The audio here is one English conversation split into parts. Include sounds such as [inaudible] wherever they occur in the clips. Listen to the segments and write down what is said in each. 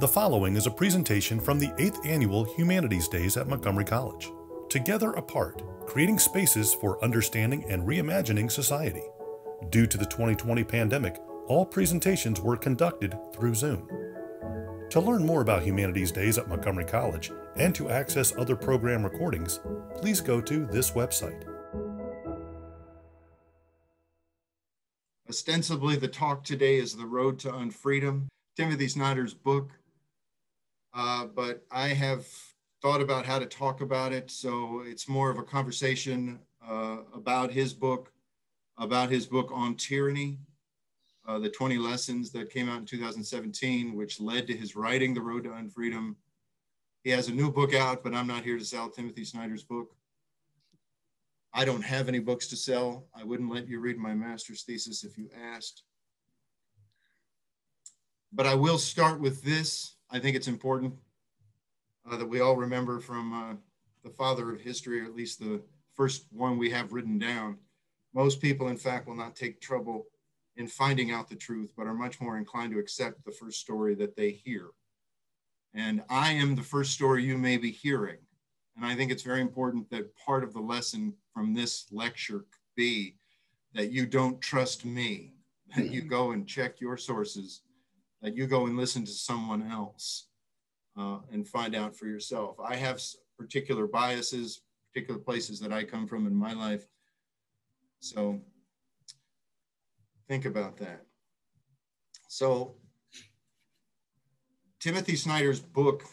The following is a presentation from the 8th Annual Humanities Days at Montgomery College. Together Apart Creating Spaces for Understanding and Reimagining Society. Due to the 2020 pandemic, all presentations were conducted through Zoom. To learn more about Humanities Days at Montgomery College and to access other program recordings, please go to this website. Ostensibly, the talk today is The Road to Unfreedom, Timothy Snyder's book. Uh, but I have thought about how to talk about it. So it's more of a conversation uh, about his book, about his book on tyranny, uh, the 20 lessons that came out in 2017, which led to his writing The Road to Unfreedom. He has a new book out, but I'm not here to sell Timothy Snyder's book. I don't have any books to sell. I wouldn't let you read my master's thesis if you asked. But I will start with this. I think it's important uh, that we all remember from uh, the father of history, or at least the first one we have written down. Most people, in fact, will not take trouble in finding out the truth, but are much more inclined to accept the first story that they hear. And I am the first story you may be hearing. And I think it's very important that part of the lesson from this lecture be that you don't trust me, that you go and check your sources, that you go and listen to someone else uh, and find out for yourself. I have particular biases, particular places that I come from in my life. So think about that. So Timothy Snyder's book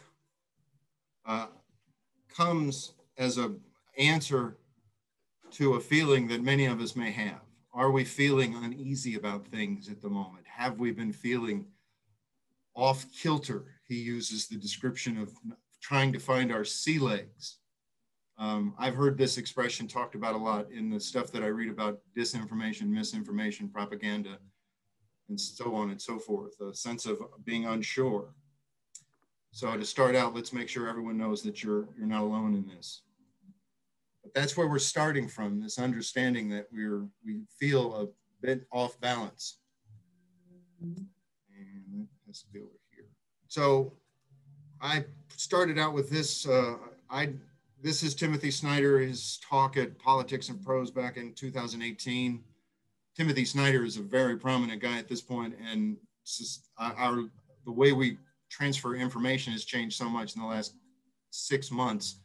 uh, comes as an answer to a feeling that many of us may have. Are we feeling uneasy about things at the moment? Have we been feeling off kilter? He uses the description of trying to find our sea legs. Um, I've heard this expression talked about a lot in the stuff that I read about disinformation, misinformation, propaganda, and so on and so forth, a sense of being unsure. So to start out, let's make sure everyone knows that you're, you're not alone in this. But that's where we're starting from, this understanding that we're, we feel a bit off balance. To be over here. So I started out with this. Uh, I this is Timothy Snyder, his talk at Politics and Prose back in 2018. Timothy Snyder is a very prominent guy at this point, and our the way we transfer information has changed so much in the last six months.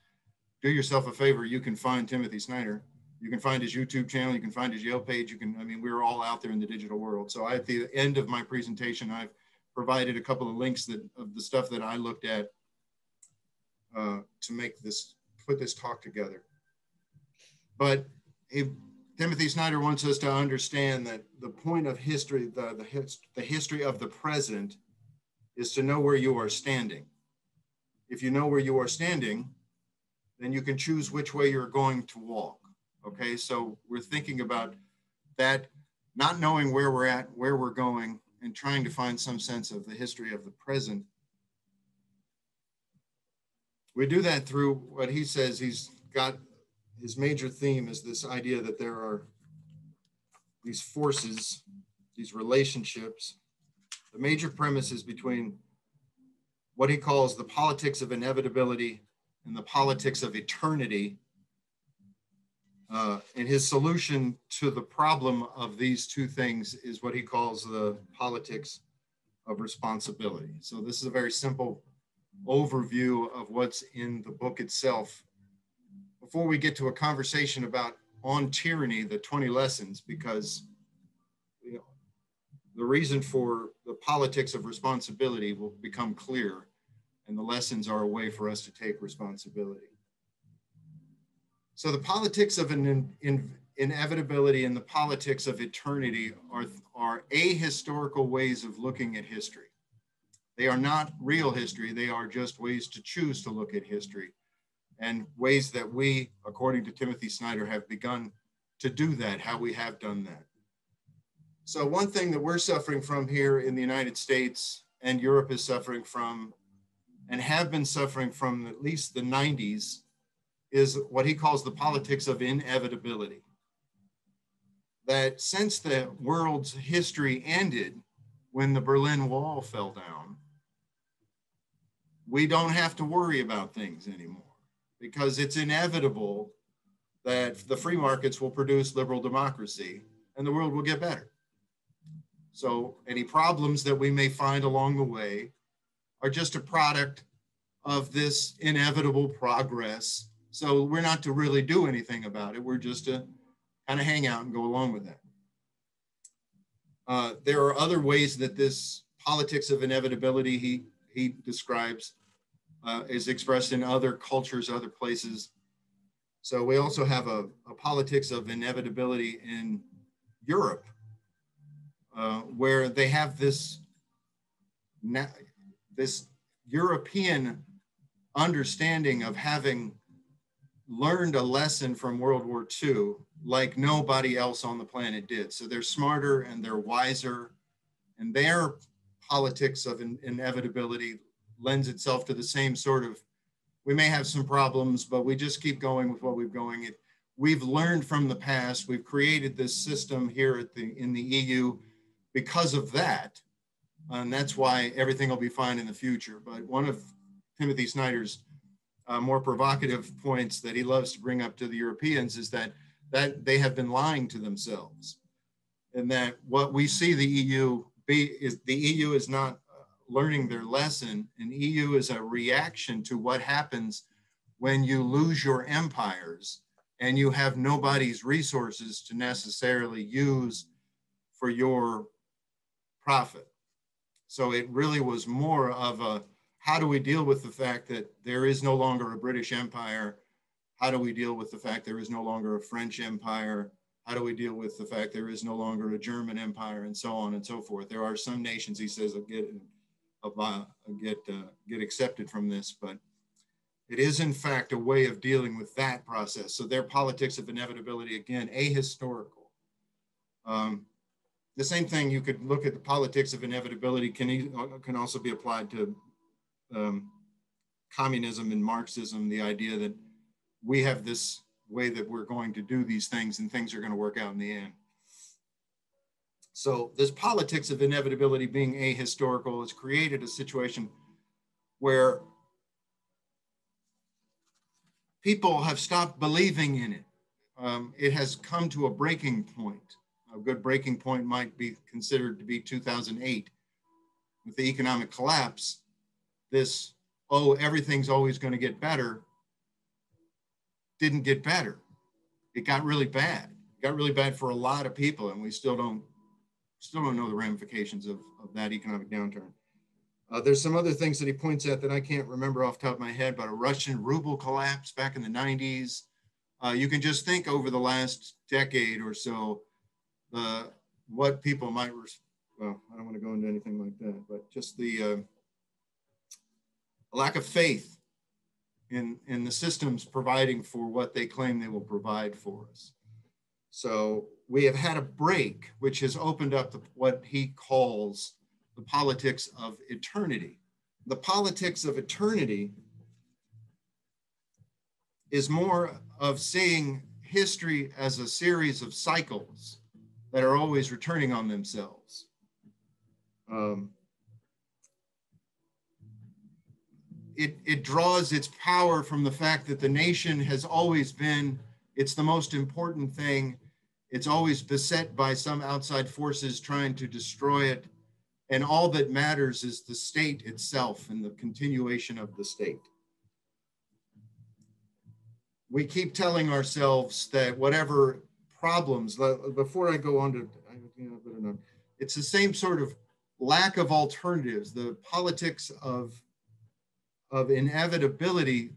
Do yourself a favor, you can find Timothy Snyder. You can find his YouTube channel, you can find his Yale page. You can, I mean, we're all out there in the digital world. So at the end of my presentation, I've provided a couple of links that of the stuff that I looked at uh, to make this, put this talk together. But if Timothy Snyder wants us to understand that the point of history, the, the, the history of the present is to know where you are standing. If you know where you are standing, then you can choose which way you're going to walk. Okay, so we're thinking about that, not knowing where we're at, where we're going, and trying to find some sense of the history of the present. We do that through what he says he's got his major theme is this idea that there are these forces, these relationships the major premise is between what he calls the politics of inevitability and the politics of eternity. Uh, and his solution to the problem of these two things is what he calls the politics of responsibility. So, this is a very simple overview of what's in the book itself. Before we get to a conversation about on tyranny, the 20 lessons, because the reason for the politics of responsibility will become clear, and the lessons are a way for us to take responsibility. So, the politics of an in, in, inevitability and the politics of eternity are, are ahistorical ways of looking at history. They are not real history, they are just ways to choose to look at history and ways that we, according to Timothy Snyder, have begun to do that, how we have done that. So one thing that we're suffering from here in the United States and Europe is suffering from and have been suffering from at least the 90s is what he calls the politics of inevitability. That since the world's history ended when the Berlin Wall fell down, we don't have to worry about things anymore because it's inevitable that the free markets will produce liberal democracy and the world will get better. So, any problems that we may find along the way are just a product of this inevitable progress. So, we're not to really do anything about it. We're just to kind of hang out and go along with that. Uh, there are other ways that this politics of inevitability he, he describes uh, is expressed in other cultures, other places. So we also have a, a politics of inevitability in Europe, uh, where they have this, this European understanding of having learned a lesson from World War II like nobody else on the planet did. So they're smarter and they're wiser, and their politics of in, inevitability lends itself to the same sort of. We may have some problems, but we just keep going with what we're going. It, we've learned from the past. We've created this system here at the in the EU because of that, and that's why everything will be fine in the future. But one of Timothy Snyder's uh, more provocative points that he loves to bring up to the Europeans is that that they have been lying to themselves, and that what we see the EU be is the EU is not uh, learning their lesson, and EU is a reaction to what happens when you lose your empires and you have nobody's resources to necessarily use for your profit. So it really was more of a how do we deal with the fact that there is no longer a British Empire? How do we deal with the fact there is no longer a French Empire? How do we deal with the fact there is no longer a German Empire, and so on and so forth? There are some nations, he says, that get uh, get uh, get accepted from this, but it is in fact a way of dealing with that process. So their politics of inevitability, again, ahistorical. Um, the same thing you could look at the politics of inevitability can, can also be applied to um, communism and Marxism, the idea that we have this way that we're going to do these things and things are going to work out in the end. So this politics of inevitability being ahistorical has created a situation where people have stopped believing in it. Um, it has come to a breaking point. A good breaking point might be considered to be 2008 with the economic collapse this, oh, everything's always going to get better, didn't get better. It got really bad. It got really bad for a lot of people, and we still don't still don't know the ramifications of, of that economic downturn. Uh, there's some other things that he points at that I can't remember off top of my head, but a Russian ruble collapse back in the 90s. Uh, you can just think over the last decade or so, uh, what people might, well, I don't want to go into anything like that, but just the, uh, a lack of faith in, in the systems providing for what they claim they will provide for us. So we have had a break, which has opened up the, what he calls the politics of eternity. The politics of eternity is more of seeing history as a series of cycles that are always returning on themselves. Um, it, it draws its power from the fact that the nation has always been, it's the most important thing. It's always beset by some outside forces trying to destroy it. And all that matters is the state itself and the continuation of the state. We keep telling ourselves that whatever problems, before I go on to, you know, it's the same sort of lack of alternatives, the politics of of inevitability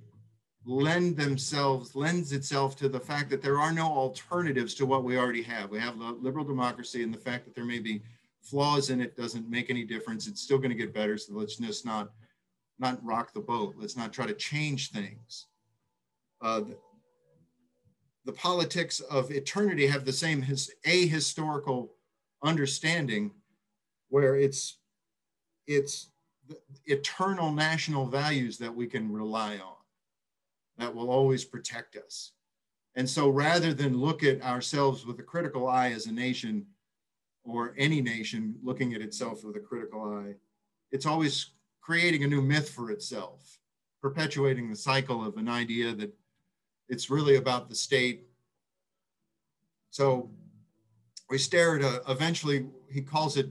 lend themselves lends itself to the fact that there are no alternatives to what we already have. We have liberal democracy, and the fact that there may be flaws in it doesn't make any difference. It's still going to get better. So let's just not not rock the boat. Let's not try to change things. Uh, the, the politics of eternity have the same his, ahistorical understanding, where it's it's eternal national values that we can rely on that will always protect us. And so rather than look at ourselves with a critical eye as a nation or any nation looking at itself with a critical eye, it's always creating a new myth for itself, perpetuating the cycle of an idea that it's really about the state. So we stare at a, eventually, he calls it,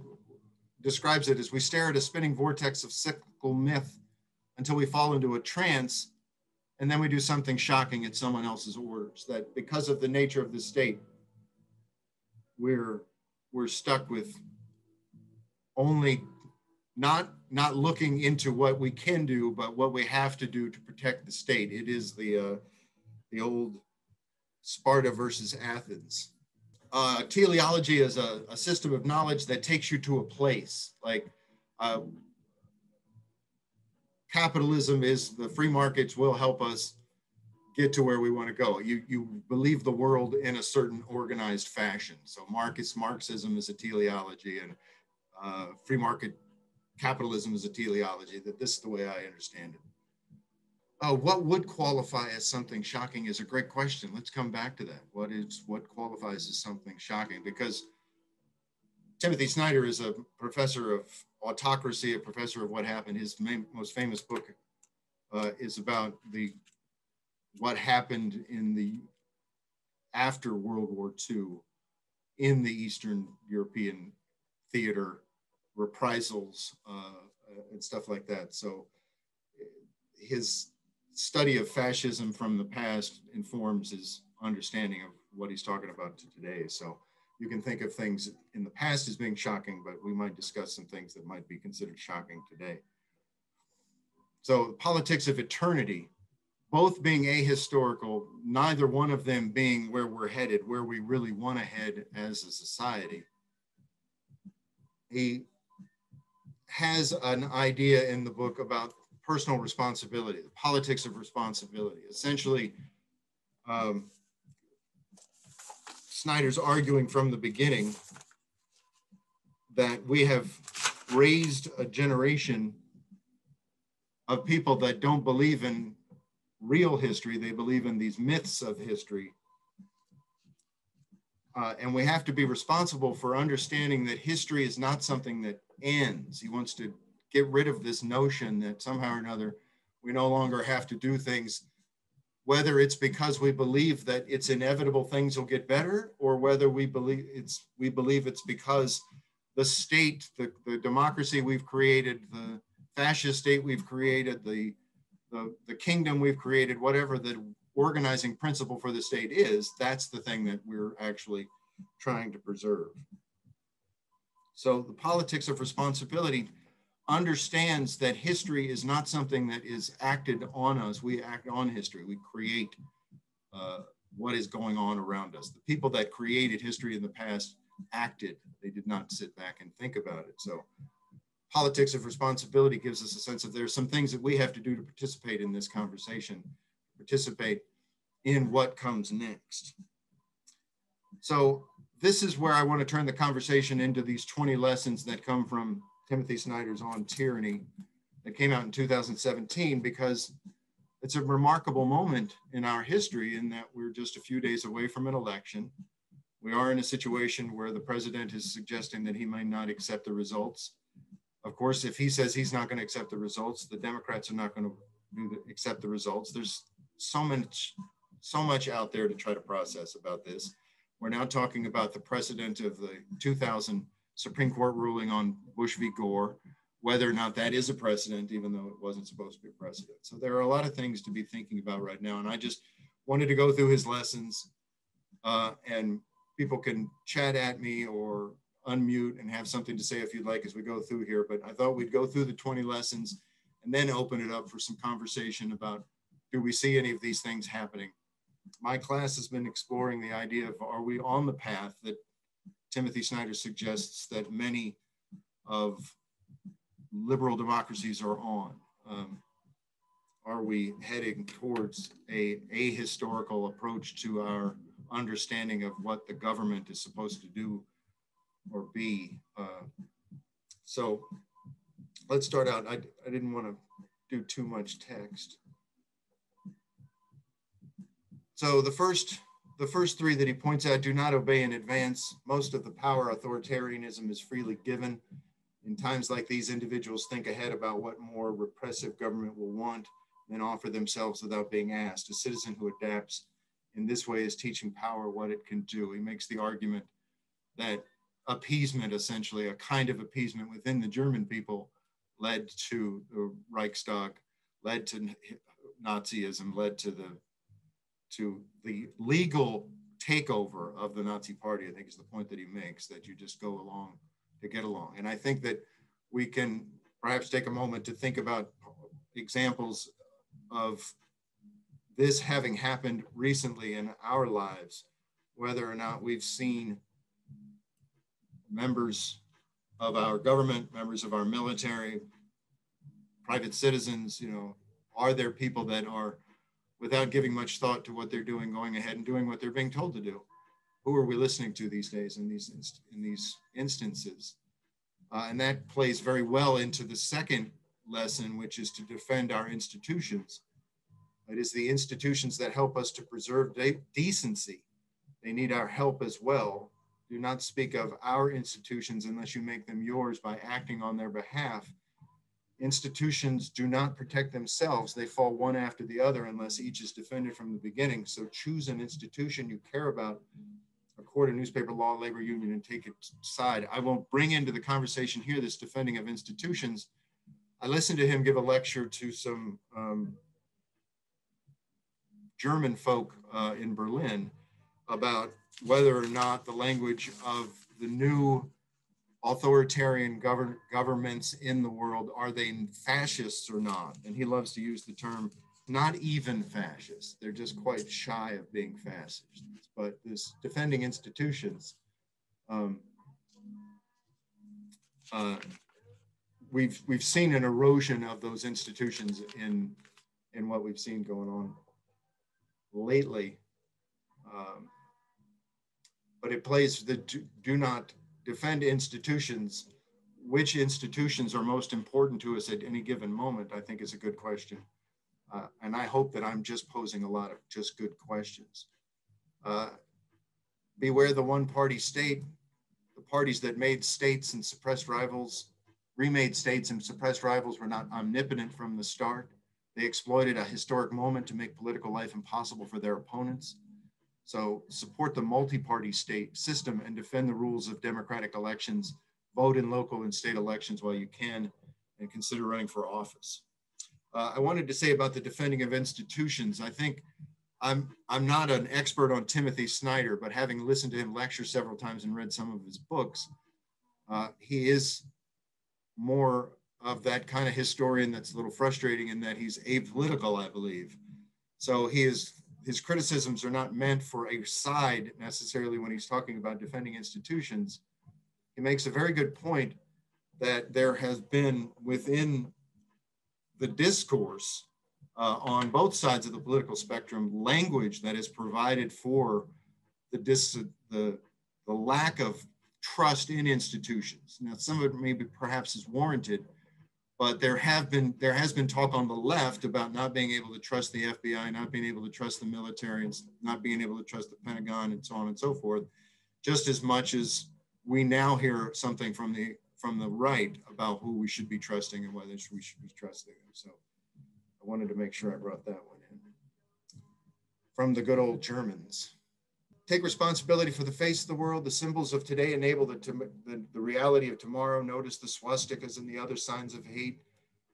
describes it as we stare at a spinning vortex of cyclical myth until we fall into a trance and then we do something shocking at someone else's orders that because of the nature of the state we're we're stuck with only not not looking into what we can do but what we have to do to protect the state. It is the uh, the old sparta versus athens uh, teleology is a, a system of knowledge that takes you to a place like uh, capitalism is the free markets will help us get to where we want to go. You, you believe the world in a certain organized fashion. So Marcus Marxism is a teleology and uh, free market capitalism is a teleology that this is the way I understand it. Uh, what would qualify as something shocking is a great question. Let's come back to that. What is what qualifies as something shocking? Because Timothy Snyder is a professor of autocracy, a professor of what happened. His main, most famous book uh, is about the what happened in the after World War II in the Eastern European theater, reprisals uh, and stuff like that. So his study of fascism from the past informs his understanding of what he's talking about today. So you can think of things in the past as being shocking, but we might discuss some things that might be considered shocking today. So, politics of eternity, both being ahistorical, neither one of them being where we're headed, where we really want to head as a society. He has an idea in the book about personal responsibility, the politics of responsibility. Essentially, um, Snyder's arguing from the beginning that we have raised a generation of people that don't believe in real history, they believe in these myths of history. Uh, and we have to be responsible for understanding that history is not something that ends. He wants to get rid of this notion that somehow or another we no longer have to do things whether it's because we believe that it's inevitable things will get better or whether we believe it's we believe it's because the state the, the democracy we've created the fascist state we've created the, the the kingdom we've created whatever the organizing principle for the state is that's the thing that we're actually trying to preserve. So the politics of responsibility understands that history is not something that is acted on us. We act on history. We create uh, what is going on around us. The people that created history in the past acted. They did not sit back and think about it. So politics of responsibility gives us a sense of there's some things that we have to do to participate in this conversation, participate in what comes next. So this is where I want to turn the conversation into these 20 lessons that come from Timothy Snyder's On Tyranny that came out in 2017 because it's a remarkable moment in our history in that we're just a few days away from an election. We are in a situation where the president is suggesting that he might not accept the results. Of course, if he says he's not going to accept the results, the Democrats are not going to the, accept the results. There's so much, so much out there to try to process about this. We're now talking about the president of the 2000 Supreme Court ruling on Bush v. Gore, whether or not that is a precedent, even though it wasn't supposed to be a precedent. So there are a lot of things to be thinking about right now. And I just wanted to go through his lessons uh, and people can chat at me or unmute and have something to say if you'd like as we go through here. But I thought we'd go through the 20 lessons and then open it up for some conversation about do we see any of these things happening? My class has been exploring the idea of are we on the path that Timothy Snyder suggests that many of liberal democracies are on. Um, are we heading towards a ahistorical approach to our understanding of what the government is supposed to do or be? Uh, so let's start out. I, I didn't want to do too much text. So the first the first three that he points out do not obey in advance. Most of the power authoritarianism is freely given. In times like these, individuals think ahead about what more repressive government will want, then offer themselves without being asked. A citizen who adapts in this way is teaching power what it can do. He makes the argument that appeasement, essentially, a kind of appeasement within the German people, led to the Reichstag, led to Nazism, led to the to the legal takeover of the Nazi Party. I think is the point that he makes that you just go along to get along. And I think that we can perhaps take a moment to think about examples of this having happened recently in our lives, whether or not we've seen members of our government, members of our military, private citizens, you know, are there people that are, without giving much thought to what they're doing, going ahead and doing what they're being told to do? Who are we listening to these days in these, in these instances? Uh, and that plays very well into the second lesson, which is to defend our institutions. It is the institutions that help us to preserve de decency. They need our help as well. Do not speak of our institutions unless you make them yours by acting on their behalf. Institutions do not protect themselves. They fall one after the other unless each is defended from the beginning. So choose an institution you care about, a court, a newspaper, law, labor union, and take its side. I won't bring into the conversation here this defending of institutions. I listened to him give a lecture to some um, German folk uh, in Berlin about whether or not the language of the new authoritarian govern governments in the world are they fascists or not? And he loves to use the term not even fascists. They're just quite shy of being fascists. But this defending institutions um, uh, we've we've seen an erosion of those institutions in in what we've seen going on lately. Um, but it plays the do, do not defend institutions. Which institutions are most important to us at any given moment, I think is a good question. Uh, and I hope that I'm just posing a lot of just good questions. Uh, beware the one party state, the parties that made states and suppressed rivals, remade states and suppressed rivals were not omnipotent from the start. They exploited a historic moment to make political life impossible for their opponents. So support the multi-party state system and defend the rules of democratic elections. Vote in local and state elections while you can and consider running for office. Uh, I wanted to say about the defending of institutions. I think I'm, I'm not an expert on Timothy Snyder, but having listened to him lecture several times and read some of his books, uh, he is more of that kind of historian that's a little frustrating in that he's apolitical, I believe. So he is his criticisms are not meant for a side necessarily when he's talking about defending institutions. He makes a very good point that there has been within the discourse uh, on both sides of the political spectrum language that is provided for the, dis- the, the lack of trust in institutions. Now, some of it maybe perhaps is warranted, but there have been there has been talk on the left about not being able to trust the FBI, not being able to trust the military, and not being able to trust the Pentagon, and so on and so forth, just as much as we now hear something from the from the right about who we should be trusting and whether we should be trusting them. So I wanted to make sure I brought that one in. From the good old Germans take responsibility for the face of the world. The symbols of today enable the, the, the, reality of tomorrow. Notice the swastikas and the other signs of hate.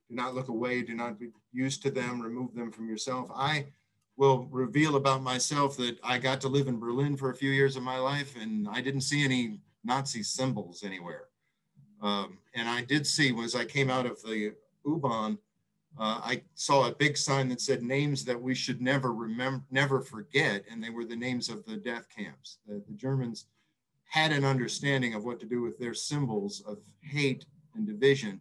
Do not look away. Do not be used to them. Remove them from yourself. I will reveal about myself that I got to live in Berlin for a few years of my life and I didn't see any Nazi symbols anywhere. Um, and I did see, as I came out of the U-Bahn, uh, I saw a big sign that said names that we should never remember, never forget, and they were the names of the death camps. The, the Germans had an understanding of what to do with their symbols of hate and division.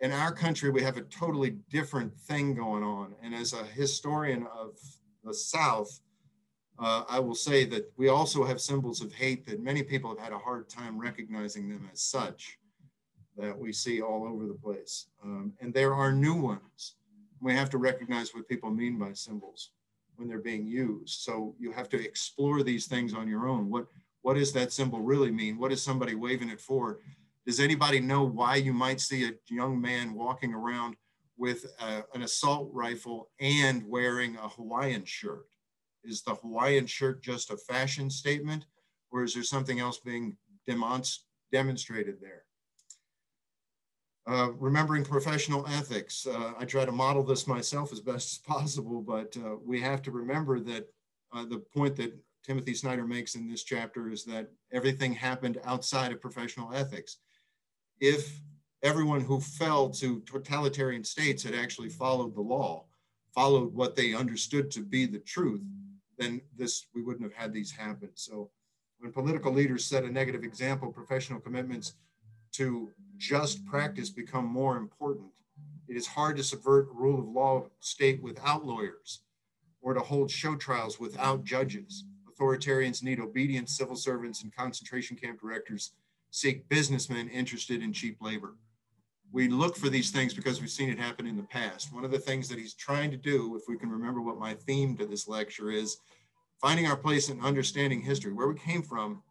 In our country, we have a totally different thing going on. And as a historian of the South, uh, I will say that we also have symbols of hate that many people have had a hard time recognizing them as such that we see all over the place. Um, and there are new ones. We have to recognize what people mean by symbols when they're being used. So you have to explore these things on your own. What, what does that symbol really mean? What is somebody waving it for? Does anybody know why you might see a young man walking around with a, an assault rifle and wearing a Hawaiian shirt? Is the Hawaiian shirt just a fashion statement or is there something else being demonst demonstrated there? Uh, remembering professional ethics. Uh, I try to model this myself as best as possible, but uh, we have to remember that uh, the point that Timothy Snyder makes in this chapter is that everything happened outside of professional ethics. If everyone who fell to totalitarian states had actually followed the law, followed what they understood to be the truth, then this we wouldn't have had these happen. So when political leaders set a negative example, professional commitments to just practice become more important. It is hard to subvert rule of law state without lawyers or to hold show trials without judges. Authoritarians need obedient civil servants and concentration camp directors seek businessmen interested in cheap labor. We look for these things because we've seen it happen in the past. One of the things that he's trying to do, if we can remember what my theme to this lecture is, finding our place in understanding history, where we came from,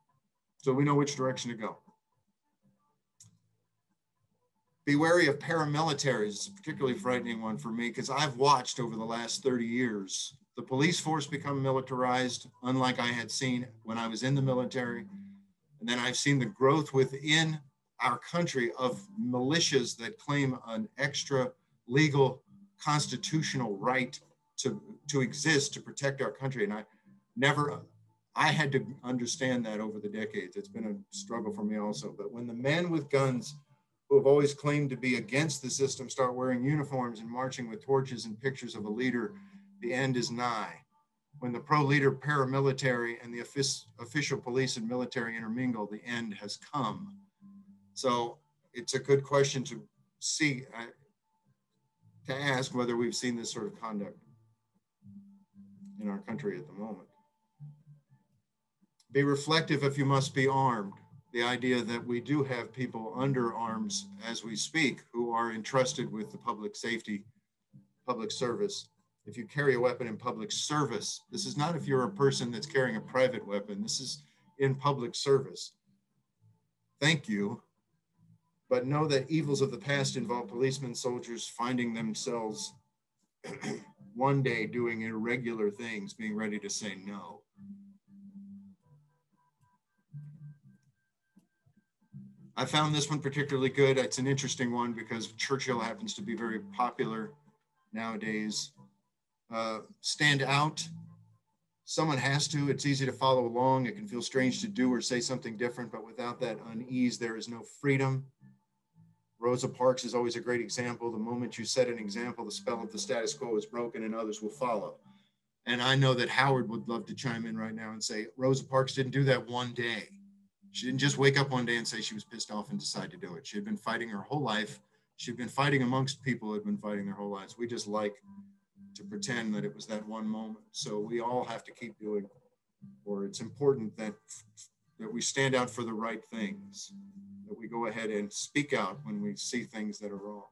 so we know which direction to go. Be wary of paramilitaries. It's a particularly frightening one for me because I've watched over the last 30 years the police force become militarized, unlike I had seen when I was in the military. And then I've seen the growth within our country of militias that claim an extra legal constitutional right to, to exist to protect our country. And I never, I had to understand that over the decades. It's been a struggle for me also. But when the men with guns who have always claimed to be against the system start wearing uniforms and marching with torches and pictures of a leader, the end is nigh. When the pro leader paramilitary and the official police and military intermingle, the end has come. So it's a good question to see, uh, to ask whether we've seen this sort of conduct in our country at the moment. Be reflective if you must be armed. The idea that we do have people under arms as we speak who are entrusted with the public safety, public service. If you carry a weapon in public service, this is not if you're a person that's carrying a private weapon, this is in public service. Thank you. But know that evils of the past involve policemen, soldiers finding themselves [clears throat] one day doing irregular things, being ready to say no. I found this one particularly good. It's an interesting one because Churchill happens to be very popular nowadays. Uh, stand out. Someone has to. It's easy to follow along. It can feel strange to do or say something different, but without that unease, there is no freedom. Rosa Parks is always a great example. The moment you set an example, the spell of the status quo is broken and others will follow. And I know that Howard would love to chime in right now and say, Rosa Parks didn't do that one day. She didn't just wake up one day and say she was pissed off and decide to do it. She had been fighting her whole life. She'd been fighting amongst people who had been fighting their whole lives. We just like to pretend that it was that one moment. So we all have to keep doing, or it's important that that we stand out for the right things, that we go ahead and speak out when we see things that are wrong.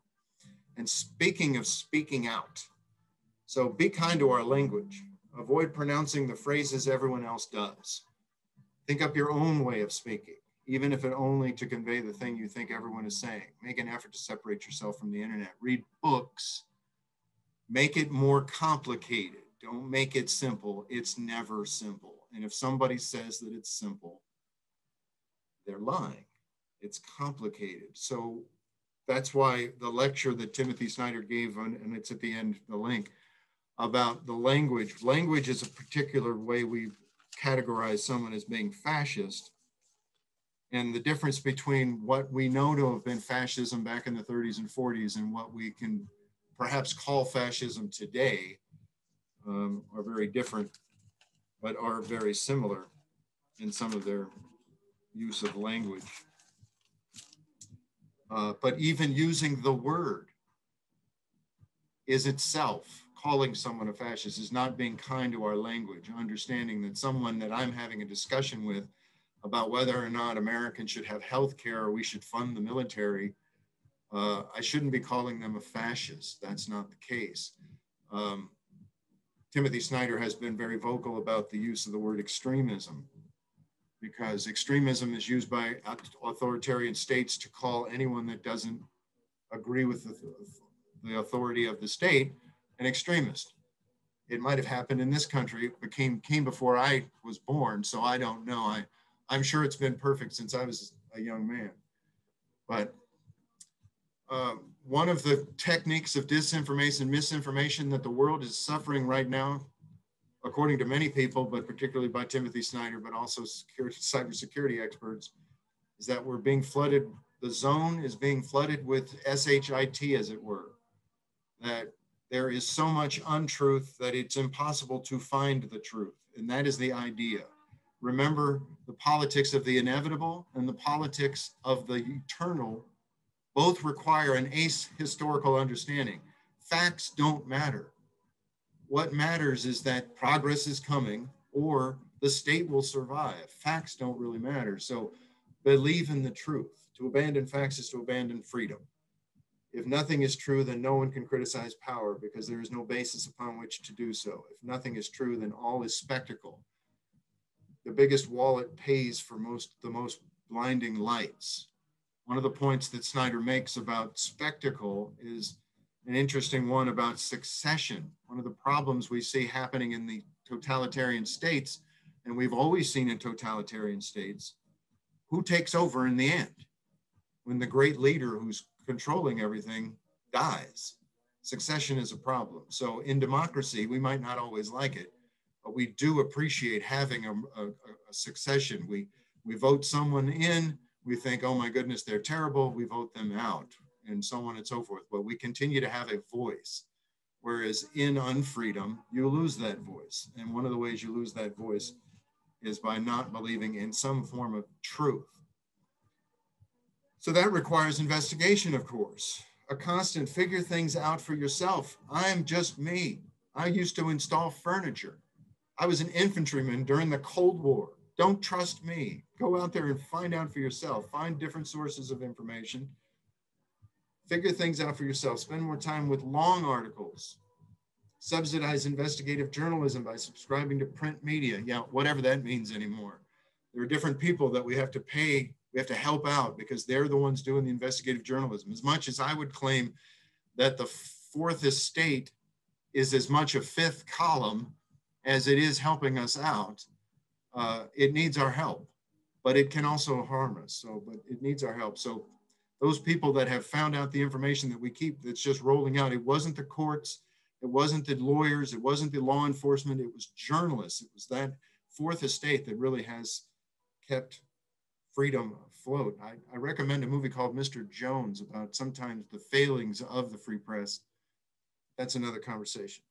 And speaking of speaking out, so be kind to our language. Avoid pronouncing the phrases everyone else does. Think up your own way of speaking, even if it only to convey the thing you think everyone is saying. Make an effort to separate yourself from the internet. Read books. Make it more complicated. Don't make it simple. It's never simple. And if somebody says that it's simple, they're lying. It's complicated. So that's why the lecture that Timothy Snyder gave, and it's at the end, the link, about the language. Language is a particular way we categorize someone as being fascist. And the difference between what we know to have been fascism back in the 30s and 40s and what we can perhaps call fascism today um, are very different, but are very similar in some of their use of language. Uh, but even using the word is itself calling someone a fascist is not being kind to our language, understanding that someone that I'm having a discussion with about whether or not Americans should have health care or we should fund the military, uh, I shouldn't be calling them a fascist. That's not the case. Um, Timothy Snyder has been very vocal about the use of the word extremism. because extremism is used by authoritarian states to call anyone that doesn't agree with the, the authority of the state an extremist. It might have happened in this country, but came, came before I was born, so I don't know. I, I'm sure it's been perfect since I was a young man. But um, one of the techniques of disinformation, misinformation that the world is suffering right now, according to many people, but particularly by Timothy Snyder, but also security, cybersecurity experts, is that we're being flooded. The zone is being flooded with SHIT, as it were. That there is so much untruth that it's impossible to find the truth. And that is the idea. Remember, the politics of the inevitable and the politics of the eternal both require an ahistorical understanding. Facts don't matter. What matters is that progress is coming or the state will survive. Facts don't really matter. So believe in the truth. To abandon facts is to abandon freedom. If nothing is true, then no one can criticize power because there is no basis upon which to do so. If nothing is true, then all is spectacle. The biggest wallet pays for most the most blinding lights. One of the points that Snyder makes about spectacle is an interesting one about succession. One of the problems we see happening in the totalitarian states, and we've always seen in totalitarian states, who takes over in the end? When the great leader who's controlling everything dies. Succession is a problem. So in democracy, we might not always like it, but we do appreciate having a, a, a succession. We, we vote someone in, we think, oh my goodness, they're terrible, we vote them out, and so on and so forth. But we continue to have a voice. Whereas in unfreedom, you lose that voice. And one of the ways you lose that voice is by not believing in some form of truth. So that requires investigation, of course, a constant figure things out for yourself. I'm just me. I used to install furniture. I was an infantryman during the Cold War. Don't trust me. Go out there and find out for yourself. Find different sources of information. Figure things out for yourself. Spend more time with long articles. Subsidize investigative journalism by subscribing to print media. Yeah, whatever that means anymore. There are different people that we have to pay we have to help out because they're the ones doing the investigative journalism. As much as I would claim that the fourth estate is as much a fifth column as it is helping us out, uh, it needs our help, but it can also harm us. So, but it needs our help. So, those people that have found out the information that we keep that's just rolling out, it wasn't the courts, it wasn't the lawyers, it wasn't the law enforcement, it was journalists. It was that fourth estate that really has kept freedom afloat. I, I recommend a movie called Mr. Jones about sometimes the failings of the free press. That's another conversation.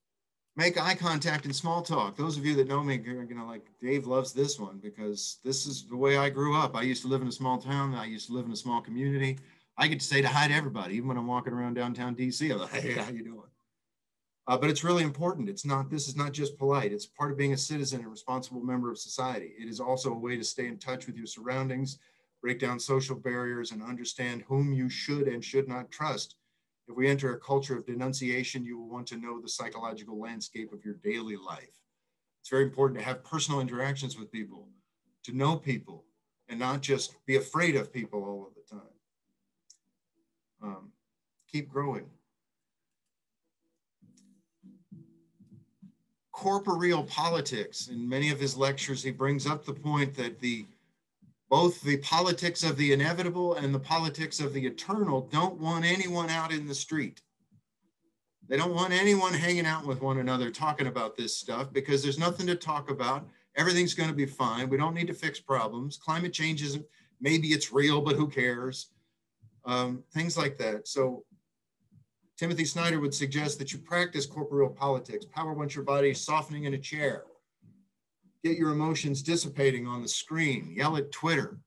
Make eye contact and small talk. Those of you that know me are gonna like Dave loves this one because this is the way I grew up. I used to live in a small town. I used to live in a small community. I get to say to hi to everybody, even when I'm walking around downtown DC. I'm like, hey, how you doing? Uh, but it's really important. It's not, this is not just polite. It's part of being a citizen and responsible member of society. It is also a way to stay in touch with your surroundings, break down social barriers, and understand whom you should and should not trust. If we enter a culture of denunciation, you will want to know the psychological landscape of your daily life. It's very important to have personal interactions with people, to know people, and not just be afraid of people all of the time. Um, keep growing. Corporeal politics. In many of his lectures, he brings up the point that the both the politics of the inevitable and the politics of the eternal don't want anyone out in the street. They don't want anyone hanging out with one another talking about this stuff because there's nothing to talk about. Everything's going to be fine. We don't need to fix problems. Climate change isn't, maybe it's real, but who cares? Um, things like that. So Timothy Snyder would suggest that you practice corporeal politics, power once your body softening in a chair. Get your emotions dissipating on the screen, yell at Twitter,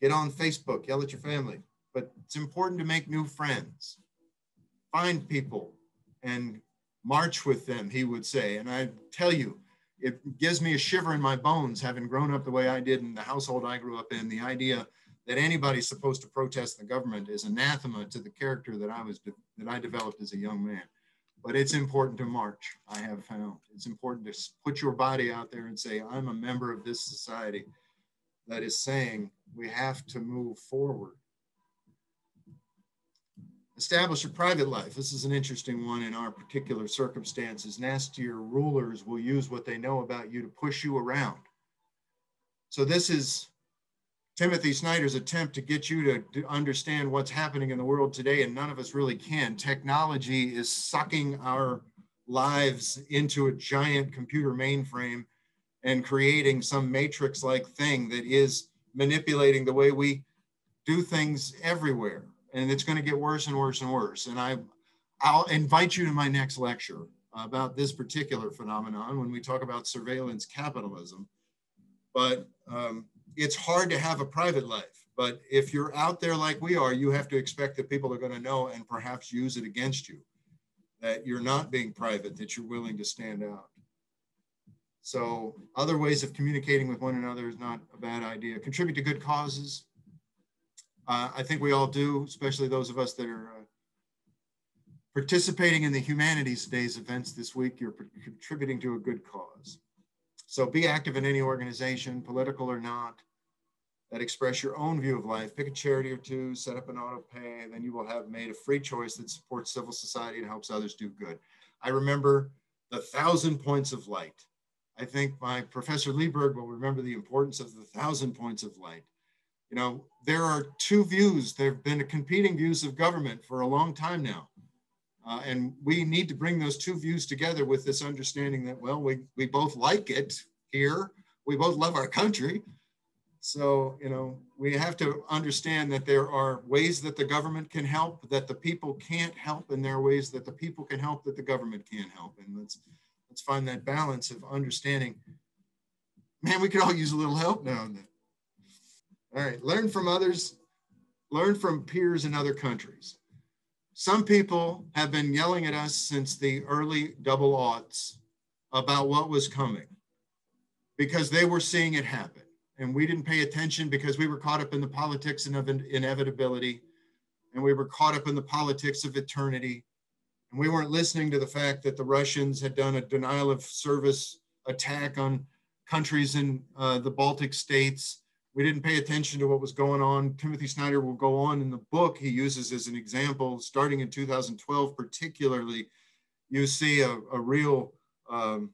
get on Facebook, yell at your family. But it's important to make new friends. Find people and march with them, he would say. And I tell you, it gives me a shiver in my bones having grown up the way I did in the household I grew up in. The idea that anybody's supposed to protest the government is anathema to the character that I was that I developed as a young man. But it's important to march. I have found it's important to put your body out there and say, "I'm a member of this society," that is saying we have to move forward. Establish a private life. This is an interesting one in our particular circumstances. Nastier rulers will use what they know about you to push you around. So, this is Timothy Snyder's attempt to get you to, to, understand what's happening in the world today, and none of us really can. Technology is sucking our lives into a giant computer mainframe and creating some matrix like thing that is manipulating the way we do things everywhere. And it's going to get worse and worse and worse. And I, I'll invite you to my next lecture about this particular phenomenon when we talk about surveillance capitalism. But um, it's hard to have a private life. But if you're out there like we are, you have to expect that people are going to know and perhaps use it against you, that you're not being private, that you're willing to stand out. So, other ways of communicating with one another is not a bad idea. Contribute to good causes. Uh, I think we all do, especially those of us that are uh, participating in the Humanities Days events this week. You're contributing to a good cause. So, be active in any organization, political or not that express your own view of life. Pick a charity or two, set up an auto pay, and then you will have made a free choice that supports civil society and helps others do good. I remember the thousand points of light. I think my Professor Lieberg will remember the importance of the thousand points of light. You know, there are two views. There have been competing views of government for a long time now. Uh, and we need to bring those two views together with this understanding that, well, we, we both like it here. We both love our country so, you know, we have to understand that there are ways that the government can help that the people can't help, and there are ways that the people can help that the government can't help. And let's let's find that balance of understanding. Man, we could all use a little help now and then. All right, learn from others, learn from peers in other countries. Some people have been yelling at us since the early double aughts about what was coming because they were seeing it happen. And we didn't pay attention because we were caught up in the politics of inevitability. And we were caught up in the politics of eternity. And we weren't listening to the fact that the russians had done a denial of service attack on countries in uh, the baltic states we didn't pay attention to what was going on timothy snyder will go on in the book he uses as an example starting in 2012 particularly you see a, a real um,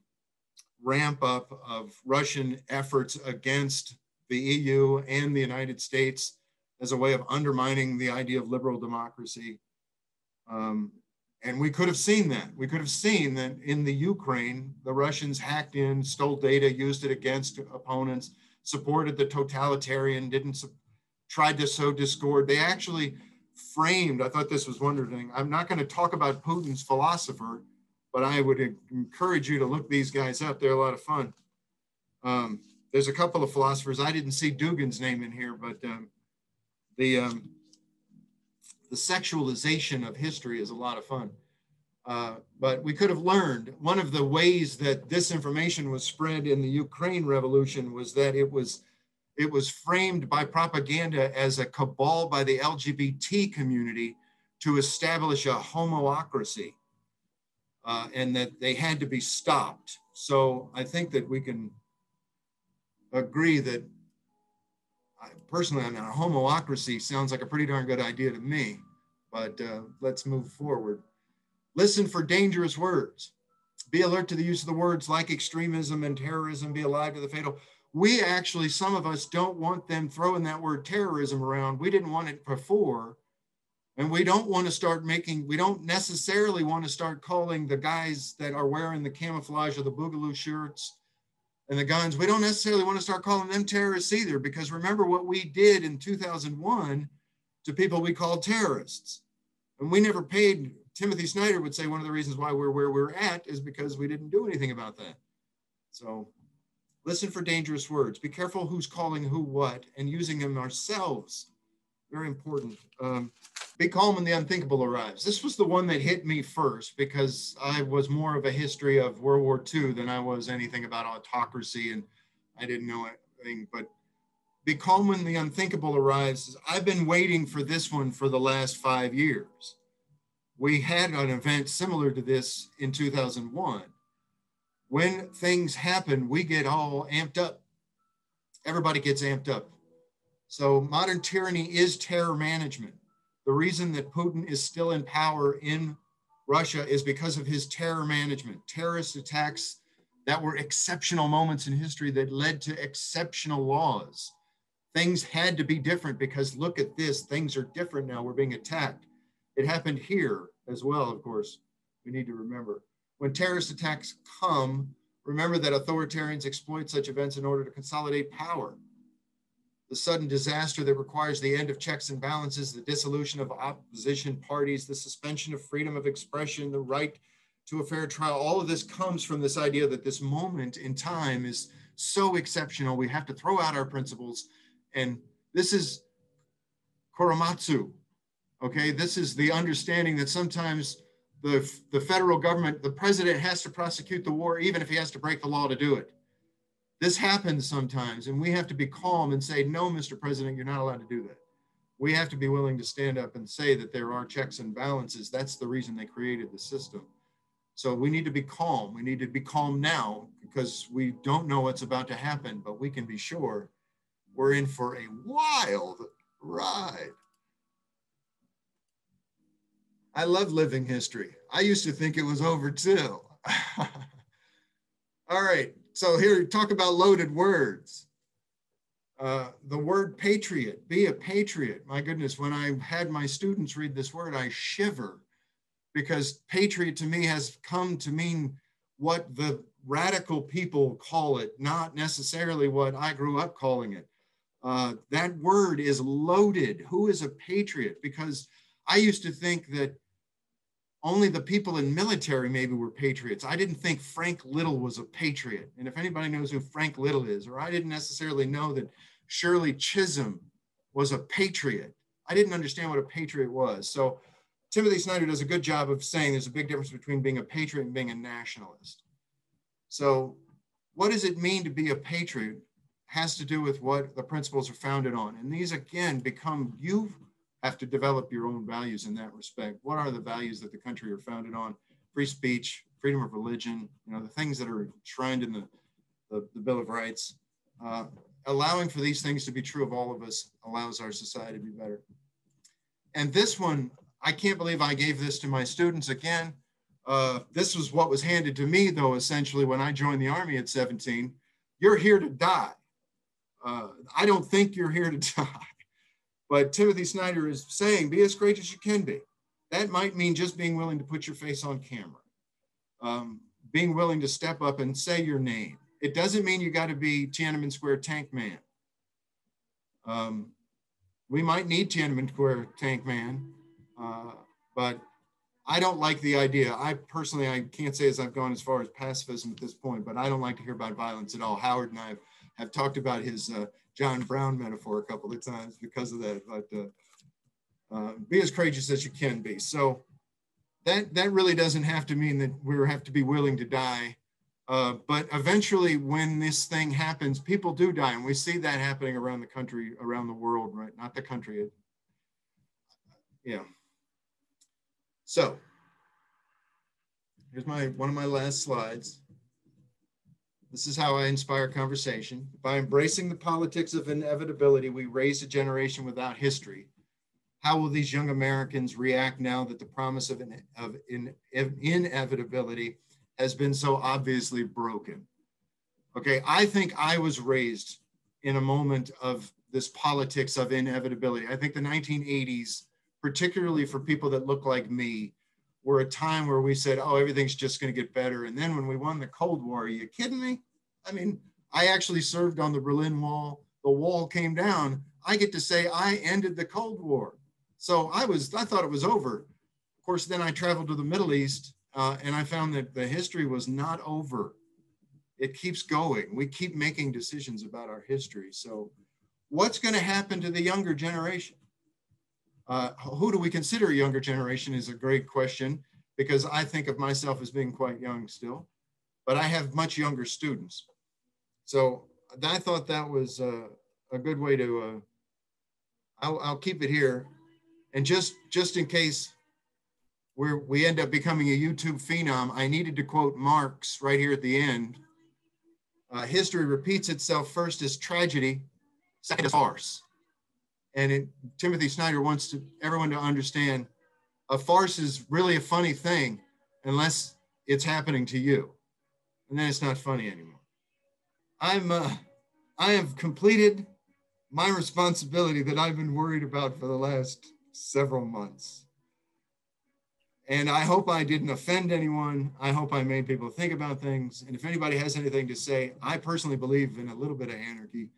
ramp up of Russian efforts against the EU and the United States as a way of undermining the idea of liberal democracy. Um, and we could have seen that. We could have seen that in the Ukraine, the Russians hacked in, stole data, used it against opponents, supported the totalitarian, didn't su- tried to sow discord. They actually framed, I thought this was wonderful. I'm not going to talk about Putin's philosopher but I would encourage you to look these guys up. They're a lot of fun. Um, there's a couple of philosophers. I didn't see Dugin's name in here, but um, the um, the sexualization of history is a lot of fun. Uh, but we could have learned one of the ways that this information was spread in the Ukraine revolution was that it was it was framed by propaganda as a cabal by the LGBT community to establish a homoocracy uh, and that they had to be stopped. So I think that we can agree that I, personally, I mean, a homoocracy sounds like a pretty darn good idea to me, but uh, let's move forward. Listen for dangerous words. Be alert to the use of the words like extremism and terrorism. Be alive to the fatal. We actually, some of us don't want them throwing that word terrorism around. We didn't want it before and we don't want to start making, we don't necessarily want to start calling the guys that are wearing the camouflage or the boogaloo shirts and the guns, we don't necessarily want to start calling them terrorists either, because remember what we did in 2001 to people we called terrorists. And we never paid, Timothy Snyder would say one of the reasons why we're where we're at is because we didn't do anything about that. So listen for dangerous words. Be careful who's calling who what and using them ourselves. Very important. Um, be calm when the unthinkable arrives. This was the one that hit me first because I was more of a history of World War II than I was anything about autocracy, and I didn't know anything. But be calm when the unthinkable arrives. I've been waiting for this one for the last five years. We had an event similar to this in 2001. When things happen, we get all amped up. everybody gets amped up. So modern tyranny is terror management. The reason that Putin is still in power in Russia is because of his terror management, terrorist attacks that were exceptional moments in history that led to exceptional laws. Things had to be different because look at this, things are different now. We're being attacked. It happened here as well, of course. We need to remember. When terrorist attacks come, remember that authoritarians exploit such events in order to consolidate power. The sudden disaster that requires the end of checks and balances, the dissolution of opposition parties, the suspension of freedom of expression, the right to a fair trial, all of this comes from this idea that this moment in time is so exceptional. We have to throw out our principles. And this is Korematsu. Okay, this is the understanding that sometimes the, the federal government, the president has to prosecute the war, even if he has to break the law to do it. This happens sometimes, and we have to be calm and say, no, Mr. President, you're not allowed to do that. We have to be willing to stand up and say that there are checks and balances. That's the reason they created the system. So we need to be calm. We need to be calm now because we don't know what's about to happen, but we can be sure we're in for a wild ride. I love living history. I used to think it was over too. [laughs] All right, so here, talk about loaded words. Uh, the word patriot, be a patriot. My goodness, when I had my students read this word, I shiver because patriot to me has come to mean what the radical people call it, not necessarily what I grew up calling it. Uh, that word is loaded. Who is a patriot? Because I used to think that only the people in military maybe were patriots. I didn't think Frank Little was a patriot. And if anybody knows who Frank Little is, or I didn't necessarily know that Shirley Chisholm was a patriot, I didn't understand what a patriot was. So Timothy Snyder does a good job of saying there's a big difference between being a patriot and being a nationalist. So what does it mean to be a patriot has to do with what the principles are founded on. And these again become you have to develop your own values in that respect. What are the values that the country are founded on? Free speech, freedom of religion, you know, the things that are enshrined in the, the, the Bill of Rights. Uh, allowing for these things to be true of all of us allows our society to be better. And this one, I can't believe I gave this to my students again. Uh, this was what was handed to me, though, essentially, when I joined the Army at 17. You're here to die. Uh, I don't think you're here to [laughs] die. But Timothy Snyder is saying, be as great as you can be. That might mean just being willing to put your face on camera, um, being willing to step up and say your name. It doesn't mean you got to be Tiananmen Square Tank Man. Um, we might need Tiananmen Square Tank Man, uh, but I don't like the idea. I personally, I can't say as I've gone as far as pacifism at this point, but I don't like to hear about violence at all. Howard and I have, have talked about his uh, John Brown metaphor a couple of times because of that. But uh, uh, be as courageous as you can be. So that that really doesn't have to mean that we have to be willing to die. Uh, but eventually, when this thing happens, people do die, and we see that happening around the country, around the world, right? Not the country. Yeah. So here's my one of my last slides. This is how I inspire conversation. By embracing the politics of inevitability, we raise a generation without history. How will these young Americans react now that the promise of, in, of in, inevitability has been so obviously broken? Okay, I think I was raised in a moment of this politics of inevitability. I think the 1980s, particularly for people that look like me, were a time where we said, oh, everything's just going to get better. And then when we won the Cold War, are you kidding me? I mean, I actually served on the Berlin Wall. The wall came down. I get to say I ended the Cold War. So I was, I thought it was over. Of course, then I traveled to the Middle East uh, and I found that the history was not over. It keeps going. We keep making decisions about our history. So, what's going to happen to the younger generation? Uh, who do we consider a younger generation is a great question because I think of myself as being quite young still, but I have much younger students. So I thought that was uh, a good way to, uh, I'll, I'll keep it here. And just, just in case we're, we end up becoming a YouTube phenom, I needed to quote Marx right here at the end. Uh, history repeats itself first as tragedy, second as farce. And it, Timothy Snyder wants to, everyone to understand a farce is really a funny thing unless it's happening to you. And then it's not funny anymore. I'm, uh, I have completed my responsibility that I've been worried about for the last several months. And I hope I didn't offend anyone. I hope I made people think about things. And if anybody has anything to say, I personally believe in a little bit of anarchy.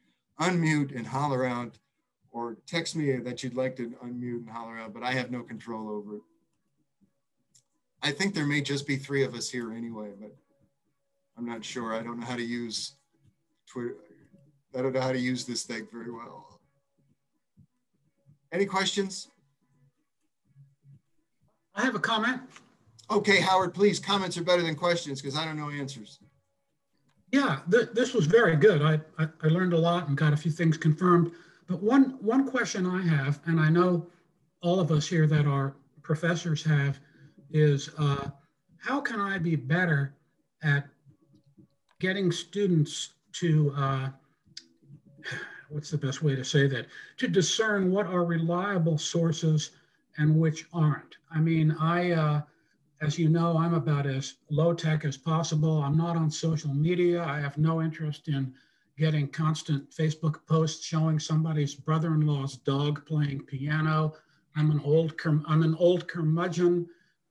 Unmute and holler out, or text me that you'd like to unmute and holler out, but I have no control over it. I think there may just be three of us here anyway, but I'm not sure. I don't know how to use Twitter. I don't know how to use this thing very well. Any questions? I have a comment. Okay, Howard, please. Comments are better than questions because I don't know answers. Yeah, th this was very good. I, I, I, learned a lot and got a few things confirmed. But one, one question I have, and I know all of us here that are professors have, is uh, how can I be better at getting students to, uh, what's the best way to say that, to discern what are reliable sources and which aren't. I mean, I, uh, as you know, I'm about as low tech as possible. I'm not on social media. I have no interest in getting constant Facebook posts showing somebody's brother-in-law's dog playing piano. I'm an old, I'm an old curmudgeon.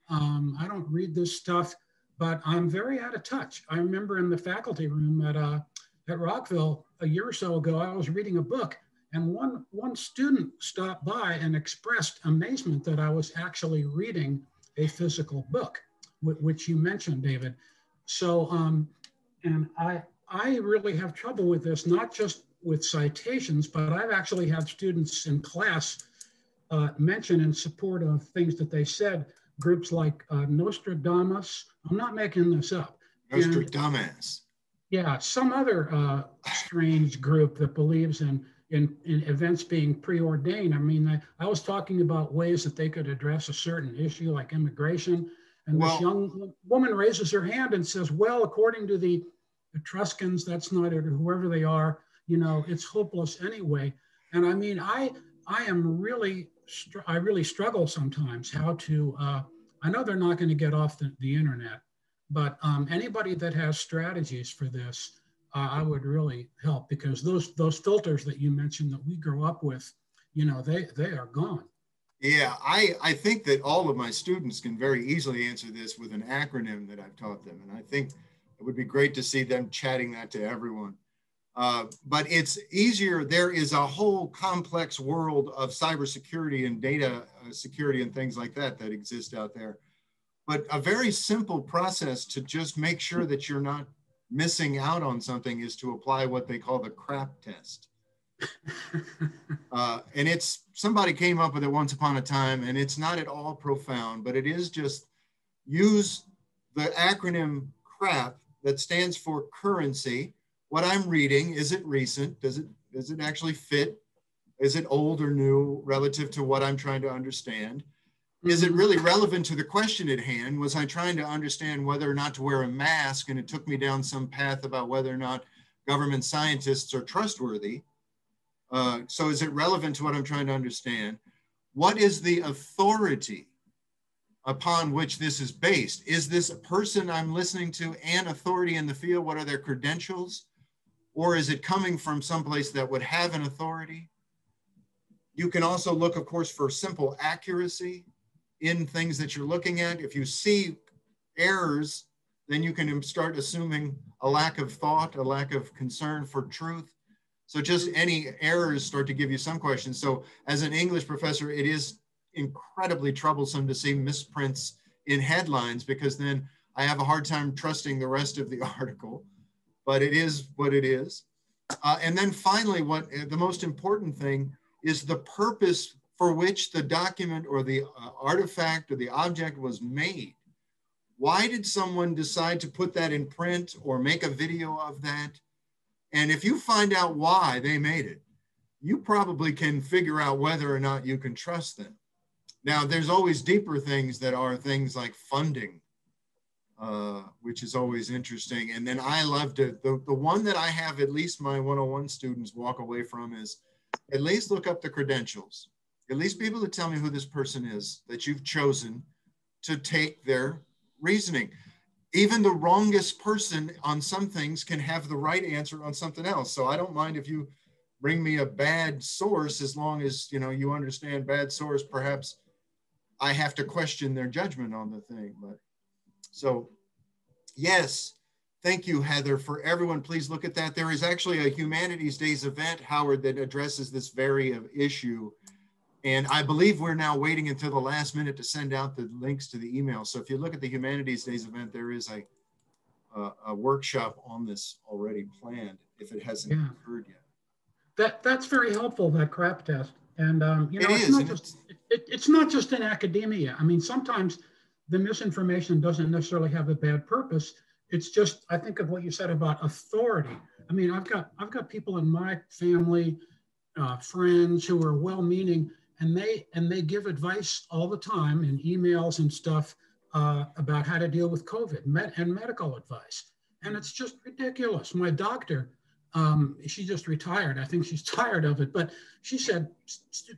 Um, I don't read this stuff, but I'm very out of touch. I remember in the faculty room at, uh, at Rockville a year or so ago, I was reading a book and one, one student stopped by and expressed amazement that I was actually reading a physical book, which you mentioned, David. So, um, and I, I really have trouble with this, not just with citations, but I've actually had students in class uh, mention in support of things that they said, groups like uh, Nostradamus. I'm not making this up. Nostradamus. yeah, some other uh, strange group that believes in in, in events being preordained. I mean, I, I, was talking about ways that they could address a certain issue like immigration. And well, this young woman raises her hand and says, well, according to the Etruscans, that's not it, or whoever they are, you know, it's hopeless anyway. And I mean, I, I am really, I really struggle sometimes how to, uh, I know they're not going to get off the, the internet, but um, anybody that has strategies for this, uh, I would really help because those those filters that you mentioned that we grow up with, you know, they they are gone. Yeah, I, I think that all of my students can very easily answer this with an acronym that I've taught them. And I think it would be great to see them chatting that to everyone. Uh, but it's easier. There is a whole complex world of cybersecurity and data uh, security and things like that that exist out there. But a very simple process to just make sure that you're not missing out on something is to apply what they call the crap test. [laughs] uh, and it's somebody came up with it once upon a time, and it's not at all profound, but it is just use the acronym CRAP that stands for currency. What I'm reading is it recent? Does it does it actually fit? Is it old or new relative to what I'm trying to understand? is it really relevant to the question at hand? Was I trying to understand whether or not to wear a mask? And it took me down some path about whether or not government scientists are trustworthy. Uh, so is it relevant to what I'm trying to understand? What is the authority upon which this is based? Is this a person I'm listening to an authority in the field? What are their credentials? Or is it coming from someplace that would have an authority? You can also look, of course, for simple accuracy in things that you're looking at. If you see errors, then you can start assuming a lack of thought, a lack of concern for truth. So just any errors start to give you some questions. So as an English professor, it is incredibly troublesome to see misprints in headlines because then I have a hard time trusting the rest of the [laughs] article, but it is what it is. Uh, and then finally, what the most important thing is the purpose for which the document or the uh, artifact or the object was made. Why did someone decide to put that in print or make a video of that? And if you find out why they made it, you probably can figure out whether or not you can trust them. Now, there's always deeper things that are things like funding. uh, which is always interesting. And then I love to, the, the one that I have at least my 101 students walk away from is at least look up the credentials. At least be able to tell me who this person is that you've chosen to take their reasoning. Even the wrongest person on some things can have the right answer on something else. So I don't mind if you bring me a bad source as long as you know you understand bad source perhaps i have to question their judgment on the thing but so yes thank you heather for everyone. Please look at that. There is actually a humanities days event howard that addresses this very uh, issue. And i believe we're now waiting until the last minute to send out the links to the email. So if you look at the humanities days event there is a a, a workshop on this already planned if it hasn't yeah. occurred yet. That that's very helpful. That CRAP test, and um, you know, it it's is, not just it, it's not just in academia. I mean, sometimes the misinformation doesn't necessarily have a bad purpose. It's just I think of what you said about authority. I mean, I've got I've got people in my family, uh, friends who are well-meaning, and they and they give advice all the time in emails and stuff uh, about how to deal with COVID med- and medical advice, and it's just ridiculous. My doctor um, she just retired. I think she's [laughs] tired of it. But she said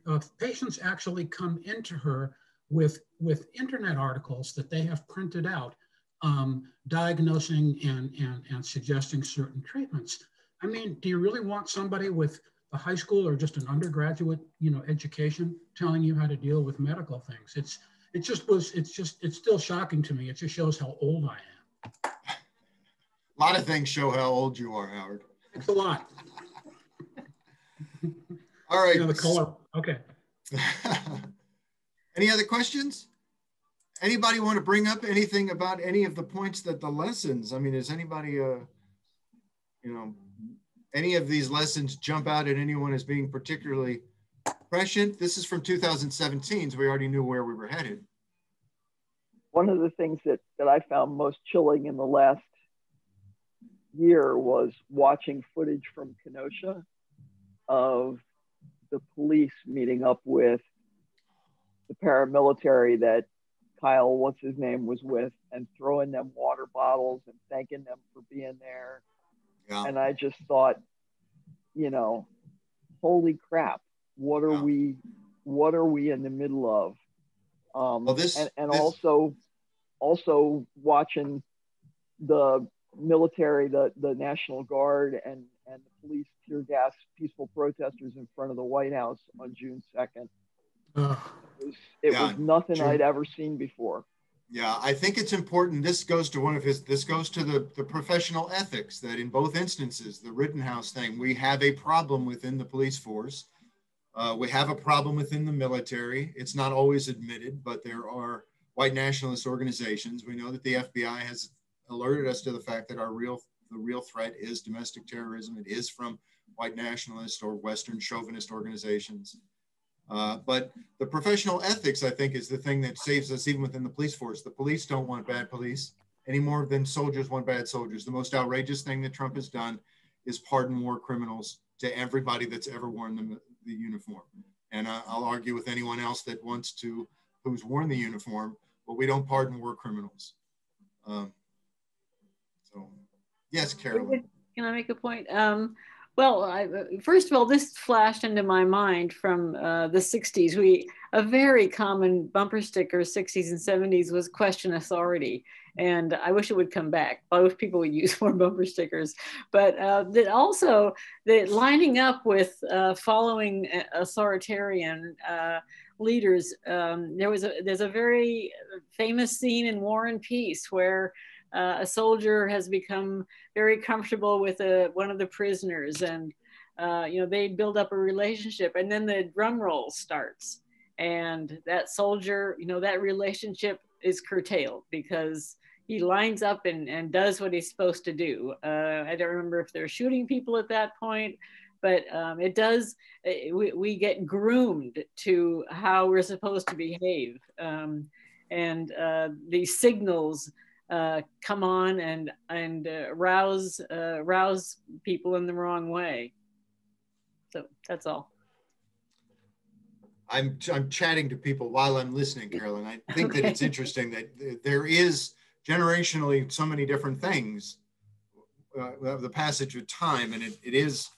uh, patients actually come into her with, with internet articles that they have printed out, um, diagnosing and, and, and suggesting certain treatments. I mean, do you really want somebody with a high school or just an undergraduate, you know, education telling you how to deal with medical things? It's, it just was, it's just, it's still shocking to me. It just shows how old I am. A lot of things show how old you are, Howard. Thanks a lot. [laughs] All right. You know, the color. Okay. [laughs] Any other questions? Anybody want to bring up anything about any of the points that the lessons? I mean, is anybody, uh, you know, any of these lessons jump out at anyone as being particularly prescient? This is from 2017, so we already knew where we were headed. One of the things that, that I found most chilling in the last year was watching footage from Kenosha of the police meeting up with the paramilitary that Kyle, what's his name, was with, and throwing them water bottles and thanking them for being there. Yeah. And I just thought, you know, holy crap, what are yeah. we, what are we in the middle of? Um, well, this, and, and this... also, also watching the military, the, the National Guard, and, and the police tear gas peaceful protesters in front of the White House on June 2nd. Uh, it was, it yeah, was nothing I'd ever seen before. Yeah, I think it's important. This goes to one of his, this goes to the, the professional ethics that in both instances, the Rittenhouse thing, we have a problem within the police force. Uh, we have a problem within the military. It's not always admitted, but there are white nationalist organizations. We know that the FBI has alerted us to the fact that our real the real threat is domestic terrorism. It is from white nationalist or Western chauvinist organizations. Uh, but the professional ethics, I think, is the thing that saves us even within the police force. The police don't want bad police any more than soldiers want bad soldiers. The most outrageous thing that Trump has done is pardon war criminals to everybody that's ever worn the, the uniform. And uh, I'll argue with anyone else that wants to, who's worn the uniform, but we don't pardon war criminals. Um, so, yes, Carolyn. Can I make a point? Um, well, I, first of all, this flashed into my mind from uh, the 60s. We a very common bumper sticker 60s and 70s was question authority, and I wish it would come back. Both people would use [laughs] more bumper stickers, but uh, that also that lining up with uh, following authoritarian uh, leaders. Um, there was a there's a very famous scene in War and Peace where uh, a soldier has become very comfortable with a, one of the prisoners and uh, you know they build up a relationship and then the drum roll starts. And that soldier you know that relationship is curtailed because he lines up and, and does what he's supposed to do. Uh, i don't remember if they're shooting people at that point but um, it does we, we get groomed to how we're supposed to behave. Um, and uh, these signals uh, come on and and uh, rouse uh, rouse people in the wrong way. So that's all. I'm I'm chatting to people while I'm listening, Carolyn. I think okay. that it's interesting that there is generationally so many different things uh, the passage of time and it, it is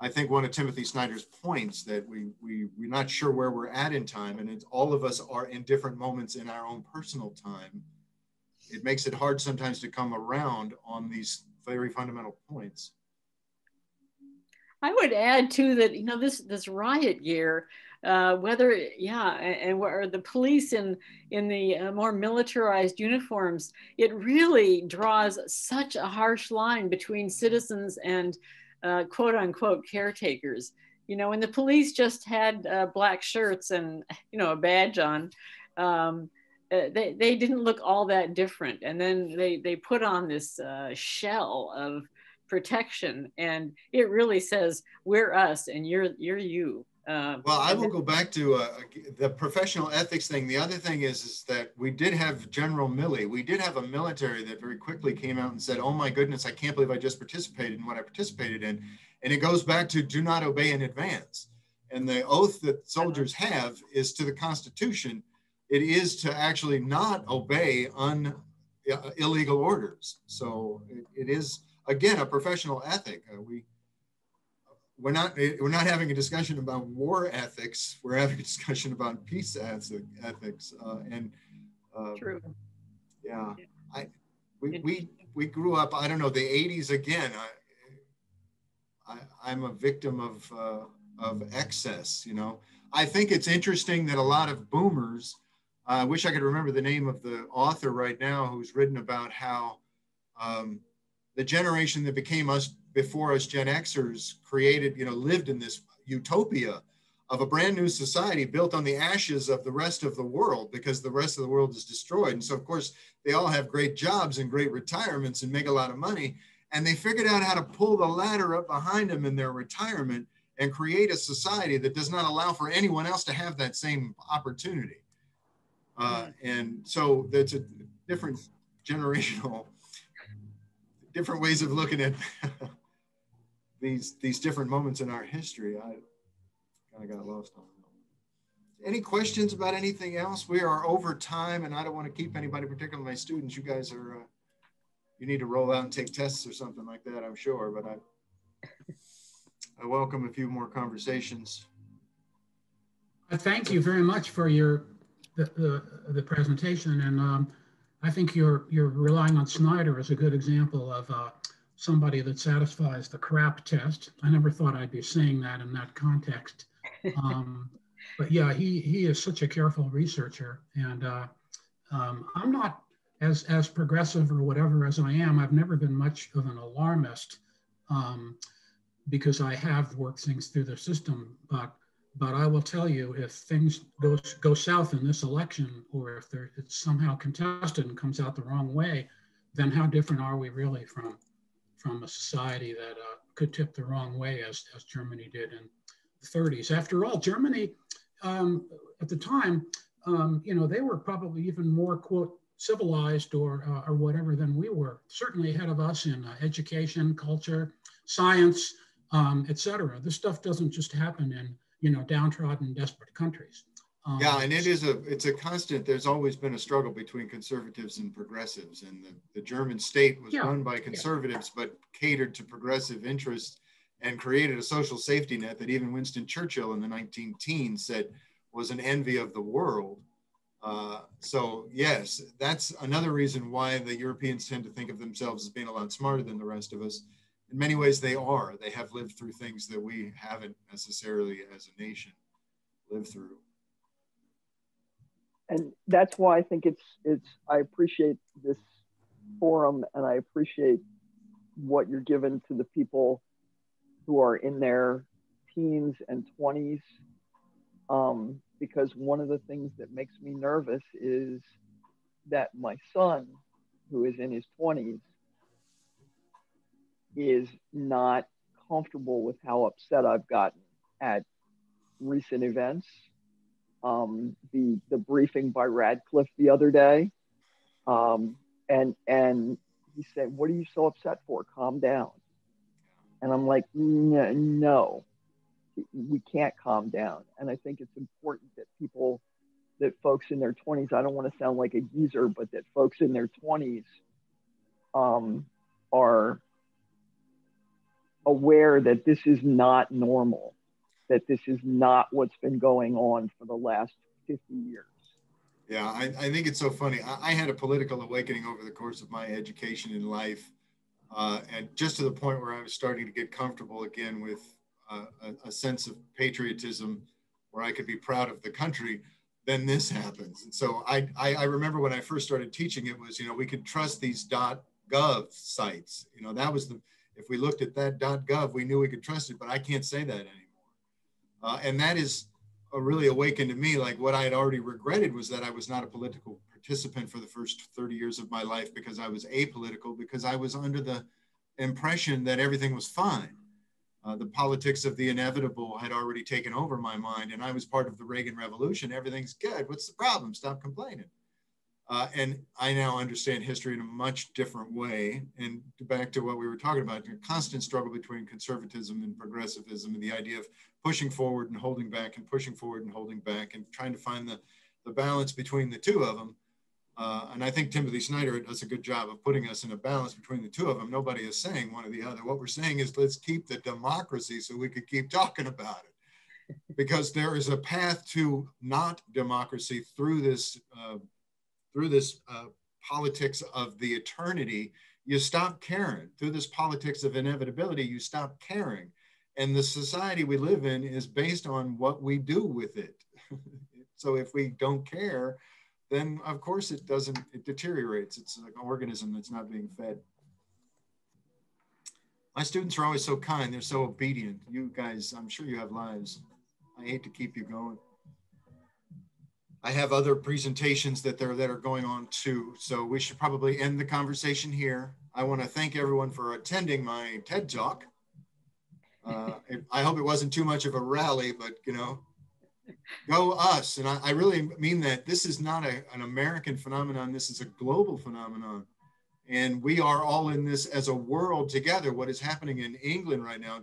i think one of timothy snyder's points that we, we we're not sure where we're at in time and it's all of us are in different moments in our own personal time it makes it hard sometimes to come around on these very fundamental points I would add too that you know this this riot year, uh, whether yeah, and, where the police in in the uh, more militarized uniforms, it really draws such a harsh line between citizens and uh, quote unquote caretakers. You know, when the police just had uh, black shirts and you know a badge on. Um, uh, they, they didn't look all that different. And then they, they put on this uh, shell of protection and it really says we're us and you're you're you. Uh, well i will go back to uh, the professional ethics thing. The other thing is is that we did have general milley. We did have a military that very quickly came out and said oh my goodness i can't believe i just participated in what i participated in. And it goes back to do not obey in advance. And the oath that soldiers have is to the constitution it is to actually not obey un, uh, illegal orders so it, it is again a professional ethic. Uh, we we're not we're not having a discussion about war ethics. We're having a discussion about peace ethics. Uh, and uh, true. Yeah, I we, we we grew up. I don't know the '80s again. I, I am a victim of uh, of excess. You know, I think it's interesting that a lot of boomers. I wish I could remember the name of the author right now who's written about how um, the generation that became us before us Gen Xers created, you know, lived in this utopia of a brand new society built on the ashes of the rest of the world because the rest of the world is destroyed. And so, of course, they all have great jobs and great retirements and make a lot of money. And they figured out how to pull the ladder up behind them in their retirement and create a society that does not allow for anyone else to have that same opportunity. Uh, and so that's a different generational different ways of looking at [laughs] these these different moments in our history. I kind of got lost on. Any questions about anything else? We are over time, and I don't want to keep anybody, particularly my students. You guys are, uh, you need to roll out and take tests or something like that, I'm sure. But I, I welcome a few more conversations. Thank you very much for your the, the, the presentation, and um, I think you're you're relying on Snyder as a good example of uh, somebody that satisfies the crap test. I never thought I'd be saying that in that context, [laughs] um, but yeah, he he is such a careful researcher, and uh, um, I'm not as as progressive or whatever as I am. I've never been much of an alarmist um, because I have worked things through the system, but but I will tell you, if things go, go south in this election, or if it's somehow contested and comes out the wrong way, then how different are we really from, from a society that uh, could tip the wrong way as, as Germany did in the 30s? After all, Germany um, at the time, um, you know, they were probably even more, quote, civilized or, uh, or whatever than we were, certainly ahead of us in uh, education, culture, science, um, et cetera. This stuff doesn't just happen in you know, downtrodden, desperate countries. Um, yeah, and it is a it's a constant. There's always been a struggle between conservatives and progressives, and the, the German state was yeah, run by conservatives, yeah. but catered to progressive interests and created a social safety net that even Winston Churchill in the 19 teens said was an envy of the world. Uh, so yes, that's another reason why the Europeans tend to think of themselves as being a lot smarter than the rest of us in many ways they are. They have lived through things that we haven't necessarily as a nation lived through. And that's why I think it's it's I appreciate this forum and I appreciate what you're giving to the people who are in their teens and 20s. Um, because one of the things that makes me nervous is that my son, who is in his 20s, is not comfortable with how upset I've gotten at recent events. Um, the the briefing by Ratcliffe the other day, um, and and he said, "What are you so upset for? Calm down." And I'm like, "No, we can't calm down." And I think it's important that people that folks in their 20s, I don't want to sound like a geezer, but that folks in their 20s um, are aware that this is not normal, that this is not what's been going on for the last 50 years. Yeah, I, I think it's so funny. I, I, had a political awakening over the course of my education in life, uh, and just to the point where I was starting to get comfortable again with uh, a, a, sense of patriotism, where I could be proud of the country. Then this happens, and so I, I, I remember when I first started teaching, it was you know we could trust these dot .gov sites. You know that was the if we looked at that .gov, we knew we could trust it, but I can't say that anymore, uh, and that is really awakened to me like what I had already regretted was that I was not a political participant for the first 30 years of my life because I was apolitical because I was under the impression that everything was fine. Uh, the politics of the inevitable had already taken over my mind, and I was part of the Reagan Revolution. Everything's good. What's the problem? Stop complaining. Uh, and I now understand history in a much different way. And back to what we were talking about, a constant struggle between conservatism and progressivism, and the idea of pushing forward and holding back, and pushing forward and holding back, and trying to find the, the balance between the two of them. Uh, and I think Timothy Snyder does a good job of putting us in a balance between the two of them. Nobody is saying one or the other. What we're saying is let's keep the democracy so we could keep talking about it. Because there is a path to not democracy through this uh, through this uh, politics of the eternity, you stop caring. Through this politics of inevitability, you stop caring. And the society we live in is based on what we do with it. [laughs] so if we don't care, then of course it doesn't, it deteriorates. It's like an organism that's not being fed. My students are always so kind. They're so obedient. You guys, I'm sure you have lives. I hate to keep you going. I have other presentations that there that are going on too. So we should probably end the conversation here. I want to thank everyone for attending my TED Talk. Uh, [laughs] I hope it wasn't too much of a rally, but you know, go us. And I, I really mean that this is not a, an American phenomenon. This is a global phenomenon. And we are all in this as a world together. What is happening in England right now,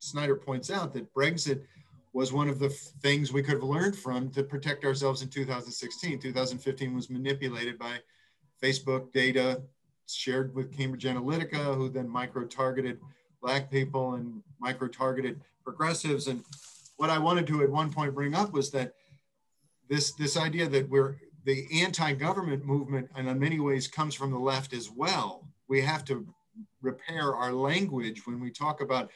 Snyder points out that Brexit was one of the things we could have learned from to protect ourselves in 2016. 2015 was manipulated by Facebook data shared with Cambridge Analytica, who then micro targeted Black people and micro targeted progressives. And what I wanted to at one point bring up was that this, this idea that we're the anti government movement, and in many ways comes from the left as well. We have to repair our language when we talk about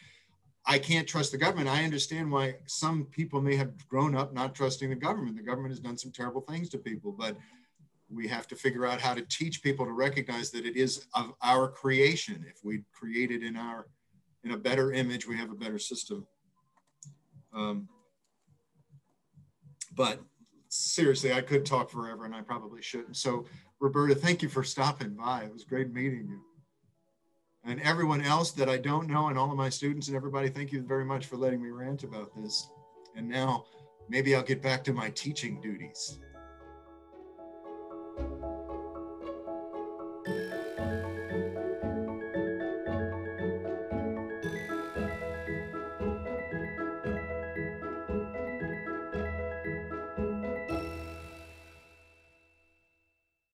I can't trust the government. I understand why some people may have grown up not trusting the government. The government has done some terrible things to people, but we have to figure out how to teach people to recognize that it is of our creation. If we create it in our in a better image, we have a better system. Um, but seriously, I could talk forever, and I probably shouldn't. So, Roberta, thank you for stopping by. It was great meeting you and everyone else that I don't know, and all of my students and everybody, thank you very much for letting me rant about this. And now maybe I'll get back to my teaching duties.